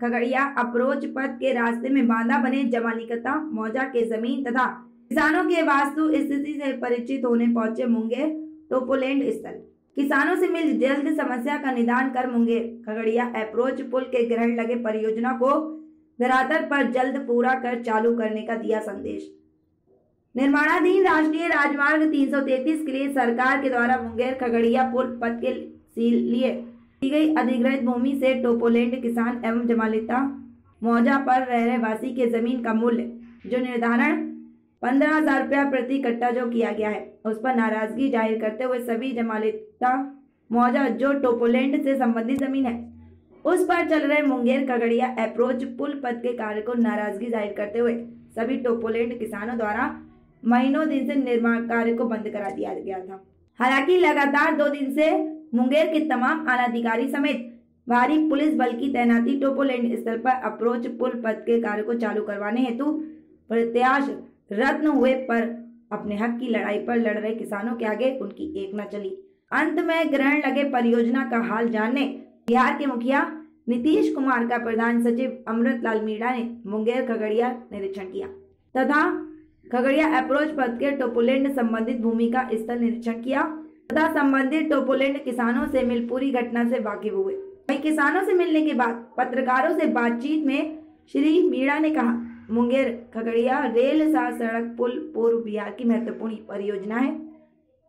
Khagaria approach पथ के रास्ते में बांधा बने जमालिकता, मौजा के ज़मीन तथा किसानों के वास्तु स्थिति से परिचित होने पहुँचे मुंगेर टोपोलैंड स्थल। किसानों से मिल जल्द समस्या का निदान कर मुंगेर खगड़िया अप्रोच पुल के ग्रहण लगे परियोजना को धरातल पर जल्द पूरा कर चालू करने का दिया संदेश। निर्माणाधीन राष्ट्रीय राजमार्ग 333 के लिए सरकार के द्वारा मुंगेर खगड़िया पुल पथ के लिए की गई अधिग्रहित भूमि से टोपोलैंड किसान एवं जमालिता मौजा पर रह रहे वासी के ज़मीन का मूल्य, जो निर्धारण पंद्रह हज़ार रुपया प्रति कट्टा जो किया गया है, उस पर नाराज़गी ज़ाहिर करते हुए सभी जमालिता मौजा जो टोपोलैंड से संबंधित ज़मीन है, उस पर चल रहे मुंगेर, खगड़िया अप्रोच पुल पद के कार्य को नाराज़गी ज़ाहिर करते हुए सभी टोपोलैंड किसानों द्वारा महीनों दिन से निर्माण कार्य को बंद करा दिया गया था। हालाँकि लगातार दो दिन से मुंगेर के तमाम आलाधिकारी समेत भारी पुलिस बल की तैनाती टोपोलैंड स्थल पर अप्रोच पुल पथ के कार्य को चालू करवाने हेतु प्रत्याश रत्न हुए पर अपने हक की लड़ाई पर लड़ रहे किसानों के आगे उनकी एक न चली। अंत में ग्रहण लगे परियोजना का हाल जानने बिहार के मुखिया नीतीश कुमार का प्रधान सचिव अमृत लाल मीणा ने मुंगेर खगड़िया निरीक्षण किया तथा खगड़िया अप्रोच पथ के टोपोलैंड संबंधित भूमि का स्थल निरीक्षण किया। तथा संबंधित टोपोलैंड किसानों से मिल पूरी घटना से वाकिफ हुए। वही किसानों से मिलने के बाद पत्रकारों से बातचीत में श्री मीणा ने कहा, मुंगेर खगड़िया रेल सा सड़क पुल पूर्व बिहार की महत्वपूर्ण परियोजना है।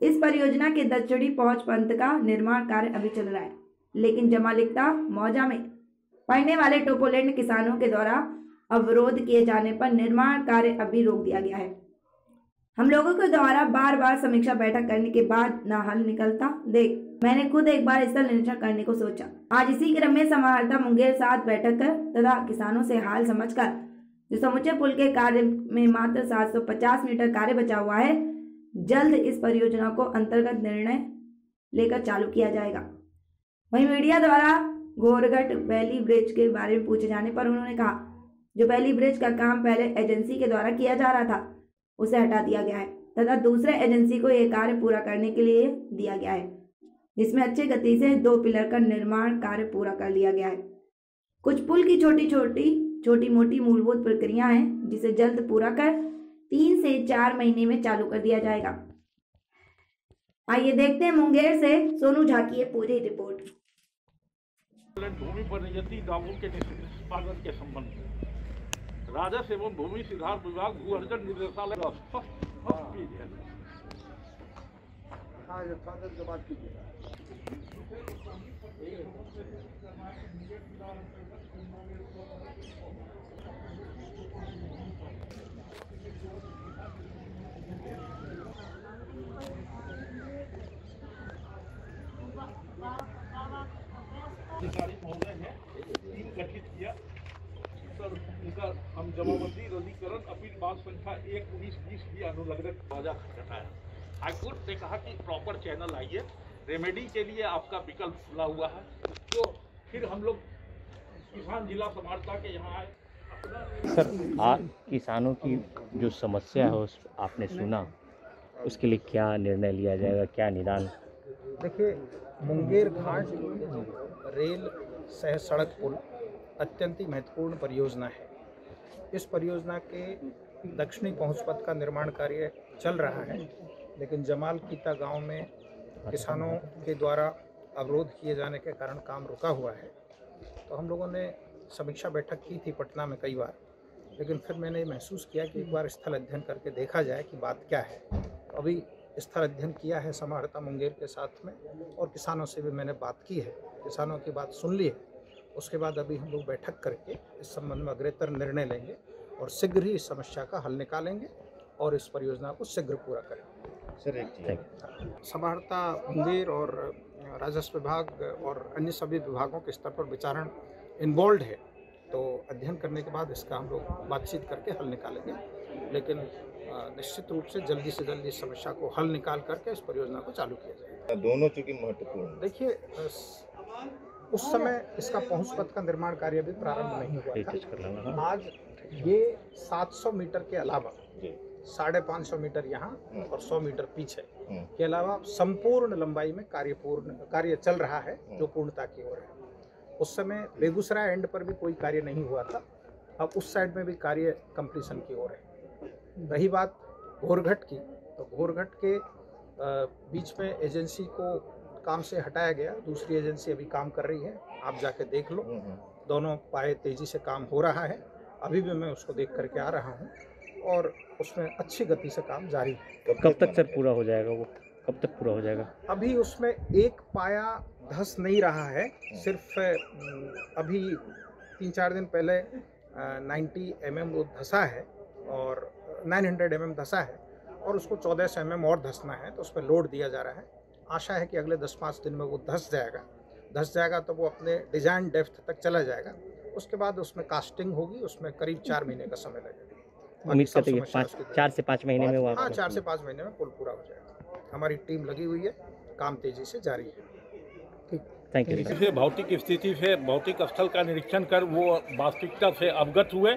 इस परियोजना के दक्षिणी पहुँच पंथ का निर्माण कार्य अभी चल रहा है, लेकिन जमालिकता मौजा में। पढ़ने वाले टोपोलैंड किसानों के द्वारा अवरोध किए जाने पर निर्माण कार्य अभी रोक दिया गया है। हम लोगों के द्वारा बार बार समीक्षा बैठक करने के बाद न हल निकलता। देख, मैंने खुद एक बार इसका निरीक्षण करने को सोचा। आज इसी क्रम में समाहर्ता मुंगेर साथ बैठक कर तथा किसानों से हाल समझकर जो समुचे पुल के कार्य में मात्र 750 मीटर कार्य बचा हुआ है, जल्द इस परियोजना को अंतर्गत निर्णय लेकर चालू किया जाएगा। वहीं मीडिया द्वारा गोरघट वैली ब्रिज के बारे में पूछे जाने पर उन्होंने कहा, जो वैली ब्रिज का काम पहले एजेंसी के द्वारा किया जा रहा था उसे हटा दिया गया है तथा दूसरे एजेंसी को यह कार्य पूरा करने के लिए दिया गया है, जिसमें अच्छे गति से दो पिलर का निर्माण कार्य पूरा कर लिया गया है। कुछ पुल की छोटी छोटी छोटी मोटी मूलभूत प्रक्रिया हैं, जिसे जल्द पूरा कर तीन से चार महीने में चालू कर दिया जाएगा। आइए देखते हैं मुंगेर से सोनू झा की पूरी रिपोर्ट। भूमि पर के के संबंध में। राजस्व एवं भूमि सुधार विभाग भू अर्जन निदेशालय अधिकारी महोदय हैं टीम गठित किया सर उनका हम जमाबंदी बात संख्या एक उन्नीस बीस भी अनुलग्न ताज़ा घटाया हाईकोर्ट ने कहा कि प्रॉपर चैनल आइए। रेमेडी के लिए आपका विकल्प खुला हुआ है। तो फिर हम लोग किसान जिला समाजता के यहाँ आए। सर आज किसानों की जो समस्या है उस आपने सुना? उसके लिए क्या निर्णय लिया जाएगा? क्या निदान? देखिए मुंगेर घाट रेल सह सड़क पुल अत्यंत ही महत्वपूर्ण परियोजना है। इस परियोजना के दक्षिणी पहुँच पथ का निर्माण कार्य चल रहा है, लेकिन जमाल कीता गाँव में किसानों के द्वारा अवरोध किए जाने के कारण काम रुका हुआ है। तो हम लोगों ने समीक्षा बैठक की थी पटना में कई बार, लेकिन फिर मैंने महसूस किया कि एक बार स्थल अध्ययन करके देखा जाए कि बात क्या है। तो अभी स्थल अध्ययन किया है समाहर्ता मुंगेर के साथ में, और किसानों से भी मैंने बात की है, किसानों की बात सुन ली है। उसके बाद अभी हम लोग बैठक करके इस संबंध में अग्रेतर निर्णय लेंगे। और शीघ्र ही इस समस्या का हल निकालेंगे और इस परियोजना को शीघ्र पूरा करेंगे सर एक समाहर्ता मुंगेर और राजस्व विभाग और अन्य सभी विभागों के स्तर पर विचारण इन्वॉल्व है तो अध्ययन करने के बाद इसका हम लोग बातचीत करके हल निकालेंगे। लेकिन निश्चित रूप से जल्दी से जल्दी इस समस्या को हल निकाल करके इस परियोजना को चालू किया जाएगा दोनों चूँकि महत्वपूर्ण देखिए उस समय इसका पहुँच पथ का निर्माण कार्य भी प्रारंभ नहीं हुआ था। हाँ। आज ये 700 मीटर के अलावा साढ़े पाँच सौ मीटर यहाँ और 100 मीटर पीछे। हम्म। के अलावा संपूर्ण लंबाई में कार्य पूर्ण कार्य चल रहा है जो पूर्णता की ओर है। उस समय बेगूसराय एंड पर भी कोई कार्य नहीं हुआ था अब उस साइड में भी कार्य कंप्लीशन की ओर है। रही बात घोरघट की तो घोरघट के बीच में एजेंसी को काम से हटाया गया दूसरी एजेंसी अभी काम कर रही है आप जाके देख लो। हम्म, हम्म। दोनों पाए तेज़ी से काम हो रहा है। अभी भी मैं उसको देख करके आ रहा हूँ और उसमें अच्छी गति से काम जारी है। कब तक सर पूरा हो जाएगा वो? कब तक पूरा हो जाएगा? अभी उसमें एक पाया धस नहीं रहा है सिर्फ़ अभी तीन चार दिन पहले नाइन्टी एम एम वो धसा है और नाइन हंड्रेड एम एम धसा है और उसको चौदह सौ एम और धसना है तो उस पर लोड दिया जा रहा है। आशा है कि अगले दस पाँच दिन में वो धस जाएगा। धस जाएगा तो वो अपने डिज़ाइन डेप्थ तक चला जाएगा। उसके बाद उसमें कास्टिंग होगी उसमें करीब चार महीने का समय लगेगा। उम्मीद करते हैं पाँच चार से पाँच महीने में हाँ चार से पाँच महीने में पुल पूरा हो जाएगा। हमारी टीम लगी हुई है काम तेज़ी से जारी है। थैंक यू भौतिक स्थिति से भौतिक स्थल का निरीक्षण कर वो वास्तविकता से अवगत हुए।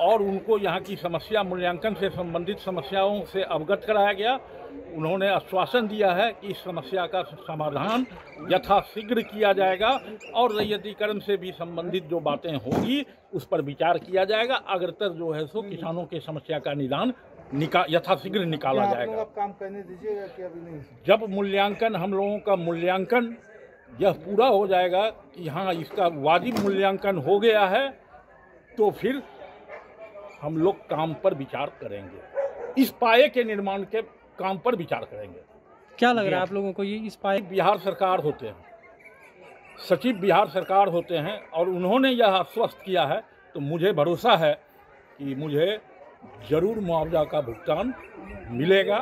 और उनको यहाँ की समस्या मूल्यांकन से संबंधित समस्याओं से अवगत कराया गया। उन्होंने आश्वासन दिया है कि इस समस्या का समाधान यथाशीघ्र किया जाएगा और रैयतीकरण से भी संबंधित जो बातें होगी उस पर विचार किया जाएगा। अग्रतर जो है सो किसानों के समस्या का निदान निका यथाशीघ्र निकाला जाएगा। काम करने दीजिएगा कि अभी नहीं। जब मूल्यांकन हम लोगों का मूल्यांकन यह पूरा हो जाएगा कि हाँ इसका वाजिब मूल्यांकन हो गया है तो फिर हम लोग काम पर विचार करेंगे। इस पाए के निर्माण के काम पर विचार करेंगे। क्या लग रहा है आप लोगों को ये इस पाए बिहार सरकार होते हैं। सचिव बिहार सरकार होते हैं और उन्होंने यह आश्वस्त किया है तो मुझे भरोसा है कि मुझे ज़रूर मुआवजा का भुगतान मिलेगा।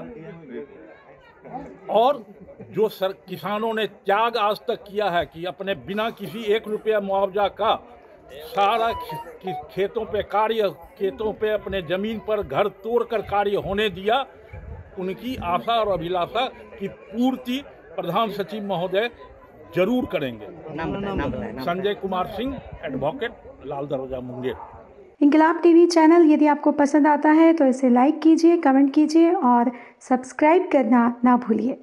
और जो सर किसानों ने त्याग आज तक किया है कि अपने बिना किसी एक रुपया मुआवजा का सारा खेतों पे कार्य खेतों पे अपने ज़मीन पर घर तोड़कर कार्य होने दिया। उनकी आशा और अभिलाषा की पूर्ति प्रधान सचिव महोदय ज़रूर करेंगे। संजय कुमार सिंह एडवोकेट लाल दरवाज़ा मुंगेर। इंकलाब टीवी चैनल यदि आपको पसंद आता है तो इसे लाइक कीजिए कमेंट कीजिए और सब्सक्राइब करना ना भूलिए।